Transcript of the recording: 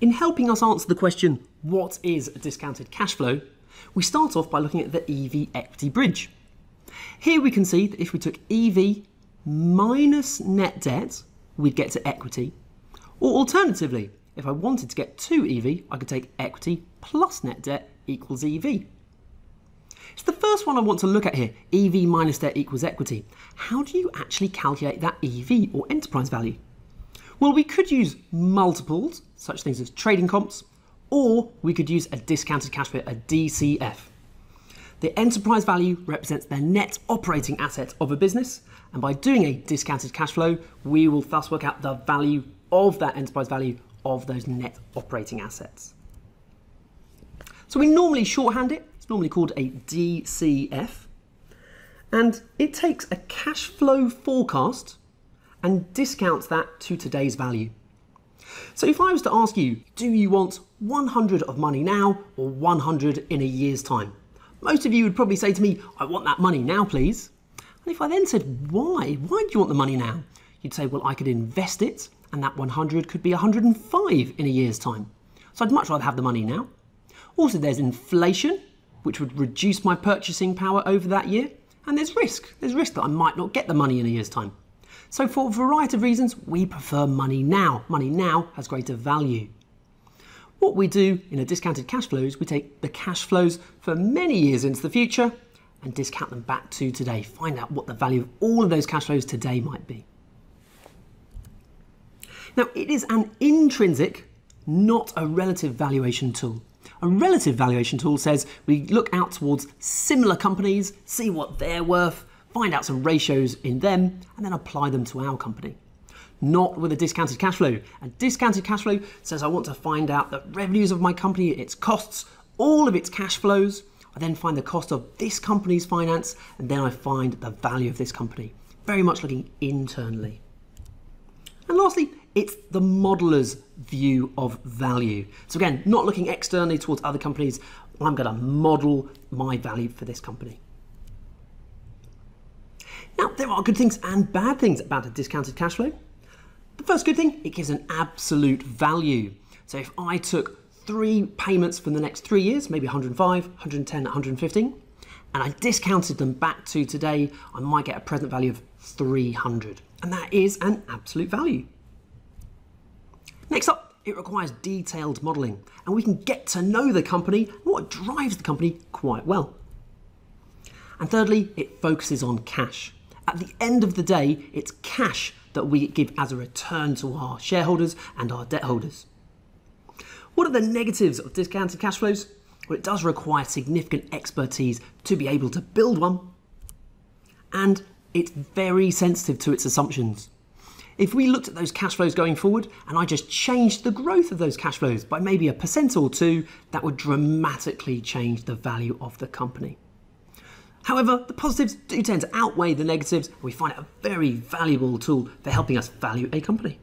In helping us answer the question, what is a discounted cash flow, we start off by looking at the EV equity bridge. Here we can see that if we took EV minus net debt, we'd get to equity. Or alternatively, if I wanted to get to EV, I could take equity plus net debt equals EV. It's the first one I want to look at here, EV minus debt equals equity. How do you actually calculate that EV or enterprise value? Well, we could use multiples, such things as trading comps, or we could use a discounted cash flow, a DCF. The enterprise value represents the net operating asset of a business, and by doing a discounted cash flow, we will thus work out the value of that enterprise value of those net operating assets. So we normally shorthand it, it's normally called a DCF, and it takes a cash flow forecast and discounts that to today's value. So if I was to ask you, do you want 100 of money now or 100 in a year's time? Most of you would probably say to me, I want that money now, please. And if I then said, why? Why do you want the money now? You'd say, well, I could invest it and that 100 could be 105 in a year's time. So I'd much rather have the money now. Also, there's inflation, which would reduce my purchasing power over that year. And there's risk. There's risk that I might not get the money in a year's time. So for a variety of reasons, we prefer money now. Money now has greater value. What we do in a discounted cash flow is we take the cash flows for many years into the future and discount them back to today. Find out what the value of all of those cash flows today might be. Now, it is an intrinsic, not a relative valuation tool. A relative valuation tool says we look out towards similar companies, see what they're worth, find out some ratios in them, and then apply them to our company. Not with a discounted cash flow. A discounted cash flow says I want to find out the revenues of my company, its costs, all of its cash flows. I then find the cost of this company's finance, and then I find the value of this company. Very much looking internally. And lastly, it's the modeler's view of value. So again, not looking externally towards other companies, I'm going to model my value for this company. Now, there are good things and bad things about a discounted cash flow. The first good thing, it gives an absolute value. So if I took three payments for the next three years, maybe 105, 110, 115, and I discounted them back to today, I might get a present value of 300. And that is an absolute value. Next up, it requires detailed modelling, and we can get to know the company what drives the company quite well. And thirdly, it focuses on cash. At the end of the day, it's cash that we give as a return to our shareholders and our debt holders. What are the negatives of discounted cash flows? Well, it does require significant expertise to be able to build one, and it's very sensitive to its assumptions. If we looked at those cash flows going forward and I just changed the growth of those cash flows by maybe a percent or two, that would dramatically change the value of the company. However, the positives do tend to outweigh the negatives, and we find it a very valuable tool for helping us value a company.